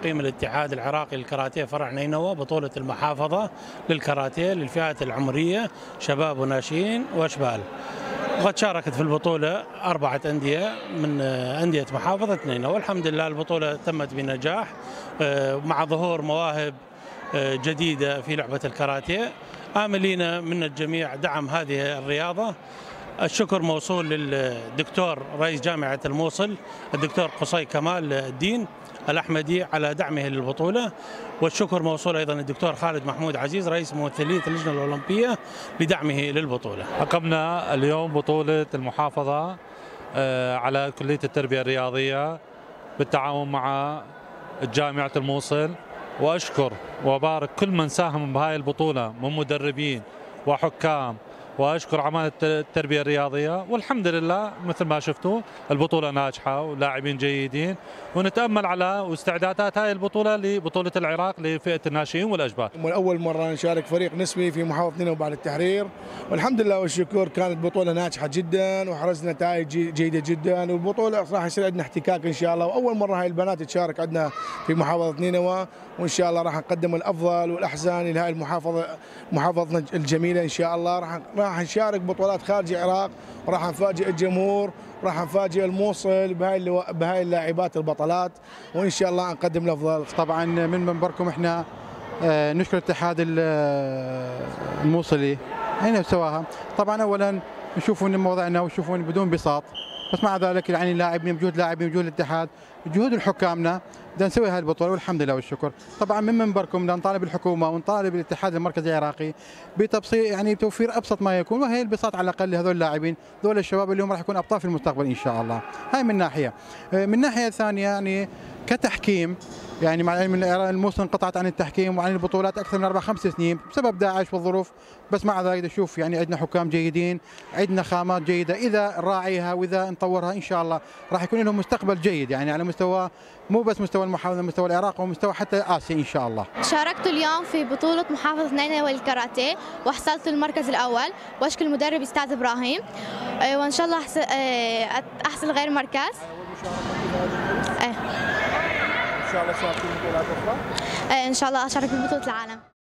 يقيم الاتحاد العراقي للكاراتيه فرع نينوى بطولة المحافظة للكاراتيه للفئات العمرية شباب وناشئين وأشبال. وقد شاركت في البطولة أربعة أندية من أندية محافظة نينوى. والحمد لله البطولة تمت بنجاح آه، مع ظهور مواهب آه، جديدة في لعبة الكاراتيه آملين من الجميع دعم هذه الرياضة. الشكر موصول للدكتور رئيس جامعة الموصل الدكتور قصي كمال الدين الأحمدي على دعمه للبطولة. والشكر موصول أيضا للدكتور خالد محمود عزيز رئيس ممثلية اللجنة الأولمبية لدعمه للبطولة. أقمنا اليوم بطولة المحافظة آه، على كلية التربية الرياضية بالتعاون مع جامعة الموصل. وأشكر وأبارك كل من ساهم بهاي البطولة من مدربين وحكام وأشكر عماله التربية الرياضية والحمد لله مثل ما شفتوا البطولة ناجحة ولاعبين جيدين ونتأمل على استعدادات هاي البطولة لبطولة العراق لفئة الناشئين والاشبال. أول مرة نشارك فريق نسبي في محافظة نينوى بعد التحرير والحمد لله والشكر كانت بطولة ناجحة جدا وحرزنا نتائج جيدة جدا والبطوله راح يصير عندنا احتكاك إن شاء الله وأول مرة هاي البنات تشارك عندنا في محافظة نينوى وإن شاء الله راح نقدم الأفضل والأحسن لهذه المحافظه محافظتنا الجميلة إن شاء الله راح راح نشارك بطولات خارج العراق وراح نفاجئ الجمهور راح نفاجئ الموصل بهاي بهاي اللاعبات البطلات وإن شاء الله نقدم الأفضل. طبعا من منبركم إحنا آه، نشكر الاتحاد الموصلي. هنا سواها؟ طبعا اولا يشوفون موضعنا ويشوفون بدون بساط. بس مع ذلك يعني لاعبين بجهود لاعبين بجهود الاتحاد جهود الحكامنا بدنا نسوي هاي البطولة والحمد لله والشكر. طبعا من منبركم بدنا نطالب الحكومة ونطالب الاتحاد المركزي العراقي بتبسيط يعني توفير أبسط ما يكون وهي البساط على الأقل لهذول اللاعبين ذول الشباب اللي هم راح يكون أبطال في المستقبل إن شاء الله. هاي من ناحية. من ناحية ثانية يعني كتحكيم يعني مع العلم إن الموسم انقطعت عن التحكيم وعن البطولات أكثر من أربع خمس سنين بسبب داعش والظروف بس مع ذلك أشوف يعني عندنا حكام جيدين عندنا خامات جيدة إذا نراعيها وإذا نطورها إن شاء الله راح يكون لهم مستقبل جيد يعني على مستوى مو بس مستوى المحافظه مستوى العراق ومستوى حتى آسيا إن شاء الله. شاركت اليوم في بطولة محافظة نينوى للكاراتيه وحصلت المركز الأول واشكر المدرب أستاذ إبراهيم آه، وإن شاء الله احصل غير مركز. إن شاء الله شاركتي بطولات أخرى؟ إن شاء الله اشارك ببطوله العالم.